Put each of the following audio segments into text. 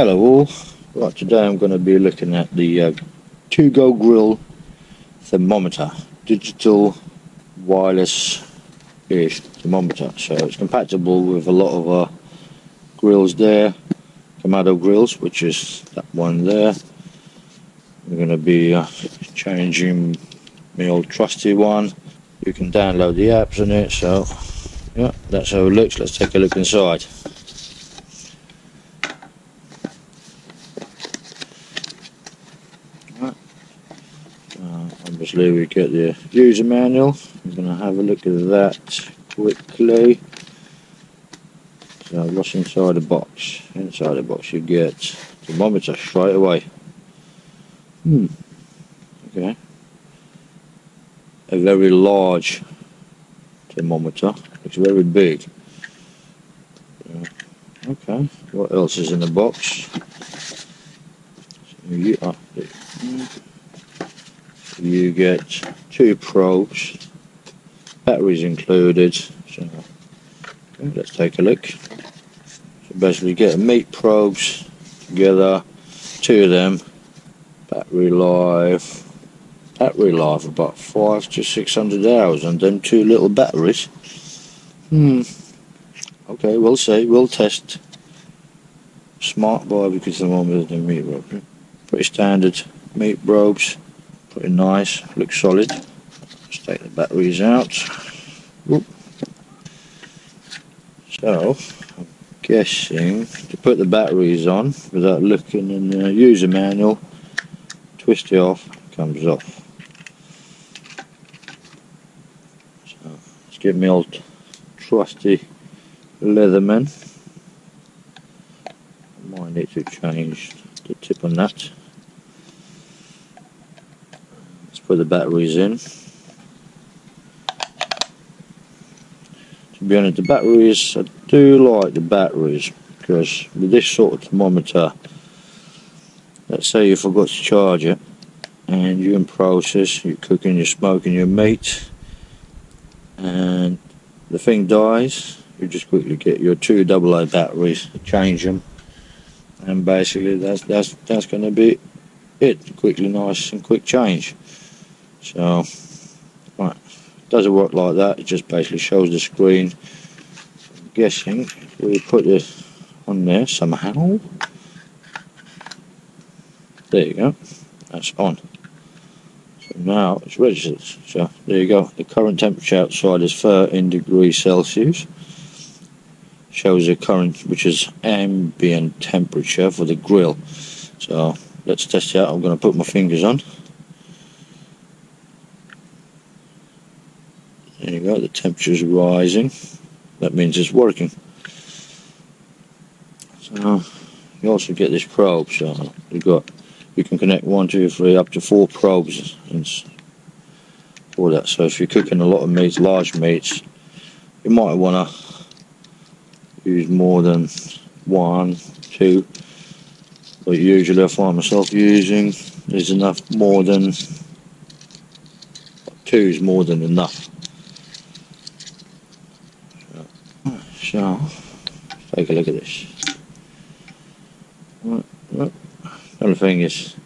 Hello all. Right, today I'm going to be looking at the uh, To-Go Grill thermometer, digital wireless thermometer. So it's compatible with a lot of our grills there, Kamado grills, which is that one there. We're going to be uh, changing my old trusty one. You can download the apps on it, so yeah, that's how it looks. Let's take a look inside. Obviously we get the user manual. I'm going to have a look at that quickly. So what's inside the box. Inside the box you get thermometer straight away. Hmm. Okay. A very large thermometer. It's very big. Okay. What else is in the box? So you, oh, you get two probes, batteries included. So okay, let's take a look. So basically, you get meat probes together, two of them, battery life, battery life about five to six hundred hours, and then two little batteries. Hmm. Okay, we'll see. We'll test. Smart barbecue thermometer the one with the meat probe. Pretty standard meat probes. Pretty nice, looks solid. Let's take the batteries out. So, I'm guessing to put the batteries on without looking in the user manual, twist it off, comes off. So, let's get my old trusty Leatherman. Might need to change the tip on that put the batteries in. To be honest, the batteries, I do like the batteries because with this sort of thermometer, let's say you forgot to charge it and you're in process, you're cooking, you're smoking your meat and the thing dies, you just quickly get your two AA batteries, change them and basically that's that's that's going to be it quickly nice and quick change so, right, doesn't work like that. It just basically shows the screen. I'm guessing we put this on there somehow. There you go. That's on. So now it's registered. So there you go. The current temperature outside is 13 degrees Celsius. Shows the current, which is ambient temperature for the grill. So let's test it out. I'm going to put my fingers on. There you go, the temperature's rising. That means it's working. So you also get this probe, so you've got you can connect one, two, three, up to four probes for that. So if you're cooking a lot of meats, large meats, you might want to use more than one, two. But usually I find myself using is enough more than two is more than enough. So, take a look at this. The only thing is,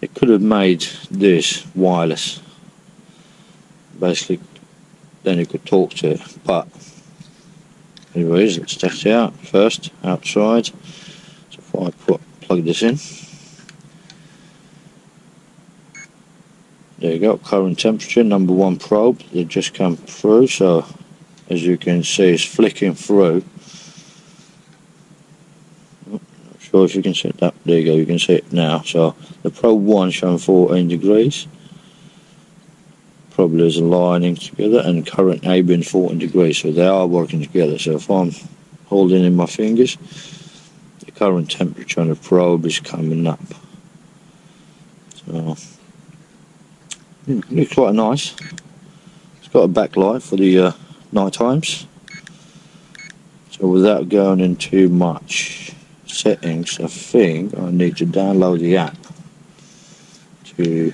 it could have made this wireless. Basically, then you could talk to it. But, anyways, let's test it out first, outside. So if I put, plug this in. There you go, current temperature, number one probe, they just come through, so as you can see it's flicking through. Not sure if you can see that there you go you can see it now. So the probe 1 showing 14 degrees. Probably is aligning together and current A being 14 degrees so they are working together. So if I'm holding in my fingers the current temperature on the probe is coming up. So it looks quite nice. It's got a backlight for the uh, night times. So without going into much settings, I think I need to download the app to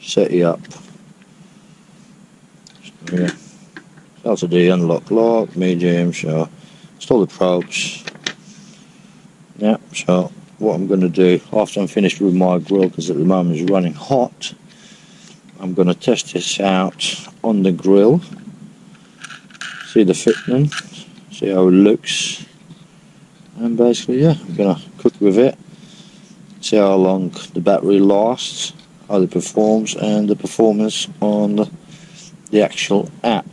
set it up. So, yeah. LCD unlock lock, medium, so install the probes. Yeah, so what I'm going to do after I'm finished with my grill, because at the moment it's running hot, I'm going to test this out on the grill, see the fitting, see how it looks, and basically, yeah, I'm to cook with it, see how long the battery lasts, how it performs, and the performance on the, the actual app.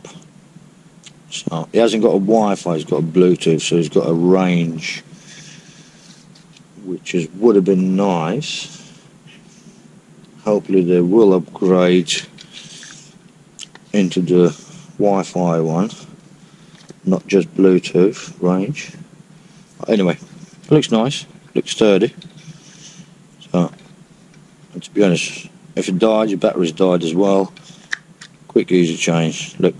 So, he hasn't got a Wi-Fi, he's got a Bluetooth, so he's got a range which is would have been nice. Hopefully they will upgrade into the Wi-Fi one, not just Bluetooth range. Anyway, looks nice, looks sturdy. So, to be honest, if it died, your battery's died as well. Quick, easy change. Look,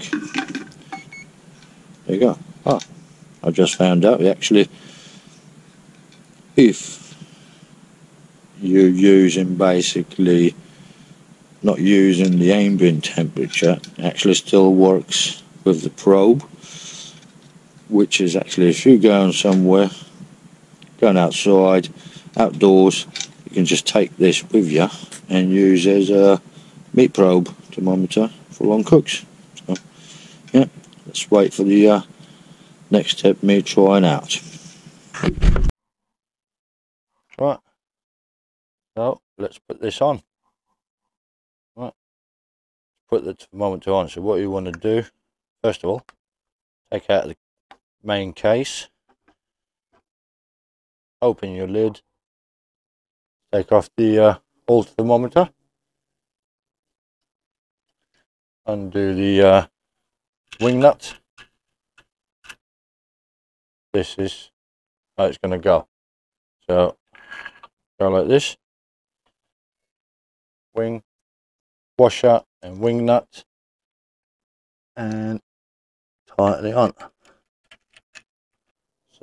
there you go. Ah, I just found out actually if you're using basically not using the ambient temperature actually still works with the probe which is actually if you're going somewhere going outside outdoors you can just take this with you and use as a meat probe thermometer for long cooks so yeah let's wait for the uh, next step me trying out Right. So let's put this on. Right. Put the thermometer on. So what you want to do, first of all, take out the main case. Open your lid. Take off the uh, old thermometer. Undo the uh, wing nut. This is how it's going to go. So go like this wing washer and wing nut and tighten it on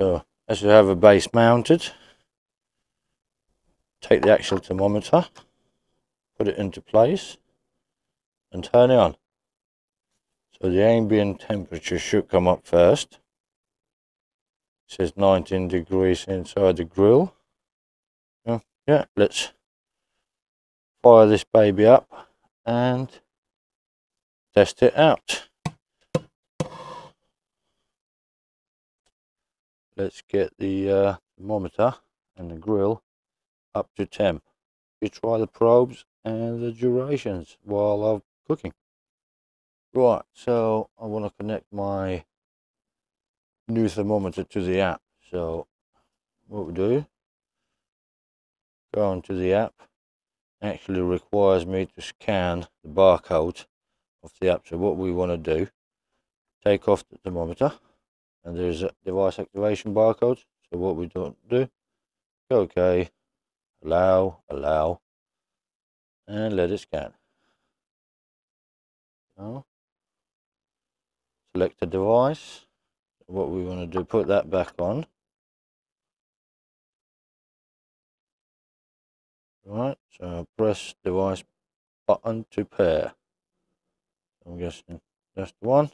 so as you have a base mounted take the actual thermometer put it into place and turn it on. So the ambient temperature should come up first. It says 19 degrees inside the grill. Uh, yeah let's fire this baby up and test it out let's get the uh, thermometer and the grill up to temp. We try the probes and the durations while I'm cooking. Right so I want to connect my new thermometer to the app. So what we do go onto the app. Actually requires me to scan the barcode of the app. So what we want to do take off the thermometer and there's a device activation barcode so what we don't do okay allow allow and let it scan so select the device what we want to do put that back on Right, so press device button to pair. I'm guessing that's the one.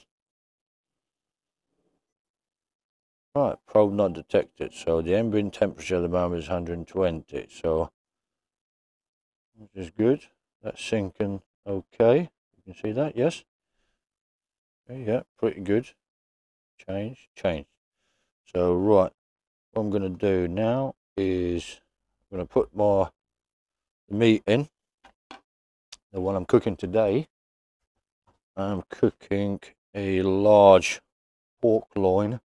Right, probe not detected. So the ambient temperature at the moment is 120. So which is good. That's syncing okay. You can see that, yes? Yeah, pretty good. Change, change. So right, what I'm going to do now is I'm going to put my meat in. The one I'm cooking today, I'm cooking a large pork loin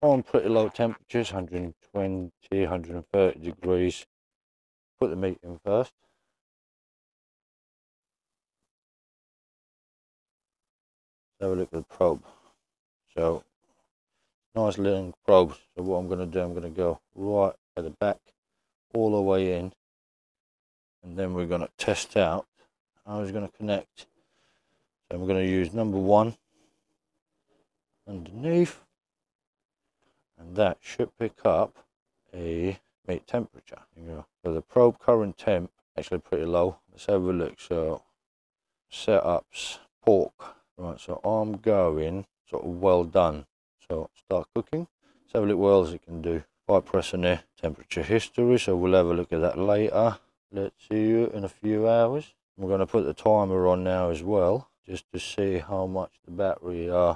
on pretty low temperatures, 120, 130 degrees. Put the meat in first. Have a look at the probe. So, nice little probe. So what I'm going to do, I'm going to go right at the back, all the way in and then we're going to test out how it's going to connect. So we're going to use number one underneath and that should pick up a meat temperature. So the probe current temp actually pretty low. Let's have a look. So setups pork. Right, so I'm going sort of well done. So start cooking. Let's have a look what else it can do. by pressing the temperature history. So we'll have a look at that later. Let's see you in a few hours. I'm going to put the timer on now as well, just to see how much the battery uh,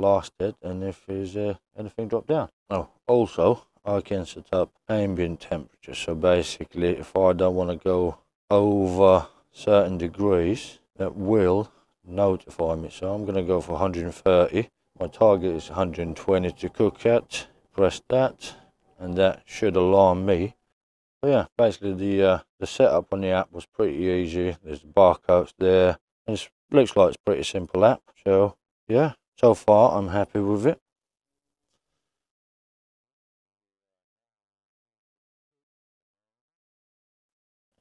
lasted and if there's uh, anything dropped down. Oh, also, I can set up ambient temperature. So basically, if I don't want to go over certain degrees, that will notify me. So I'm going to go for 130. My target is 120 to cook at. Press that, and that should alarm me. Yeah, basically the uh, the setup on the app was pretty easy. There's barcodes there. It looks like it's pretty simple app. So yeah, so far I'm happy with it.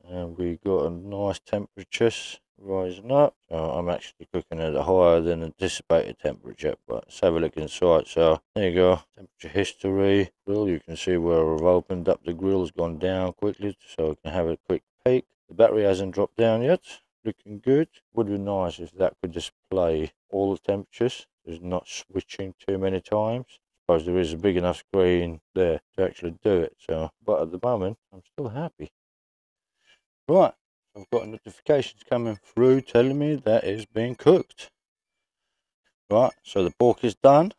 and we got a nice temperatures rising up. So i'm actually cooking at a higher than anticipated temperature but let's have a look inside. So there you go. Temperature history. Grill you can see where i've opened up. The grill has gone down quickly so i can have a quick peek. The battery hasn't dropped down yet. Looking good. Would be nice if that could display all the temperatures there's not switching too many times suppose there is a big enough screen there to actually do it so but at the moment i'm still happy Right, I've got notifications coming through telling me that it's being cooked. Right, so the pork is done.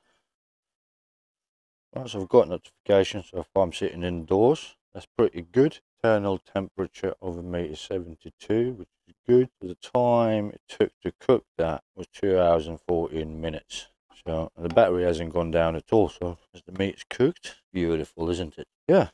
Right, so I've got notifications if I'm sitting indoors. That's pretty good. Internal temperature of a meat is 72, which is good. The time it took to cook that was 2 hours and 14 minutes. So the battery hasn't gone down at all. So as the meat's cooked, beautiful, isn't it? Yeah,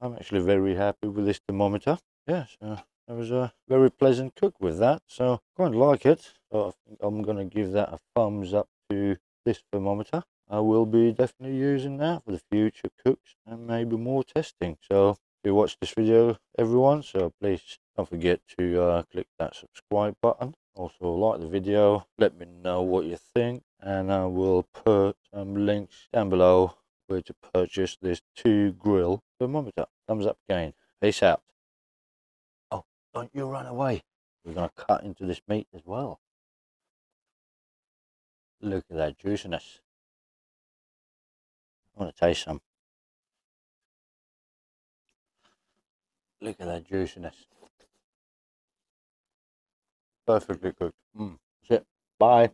I'm actually very happy with this thermometer Yeah, so it was a very pleasant cook with that. So quite like it. So I think I'm going to give that a thumbs up to this thermometer. I will be definitely using that for the future cooks and maybe more testing. So you watch this video, everyone, so please don't forget to uh, click that subscribe button. Also like the video, let me know what you think, and I will put some links down below where to purchase this ToGrill thermometer. Thumbs up again. Peace out. Oh, don't you run away. We're going to cut into this meat as well. Look at that juiciness. I want to taste some. Look at that juiciness. Perfectly cooked. Mm. That's it. Bye.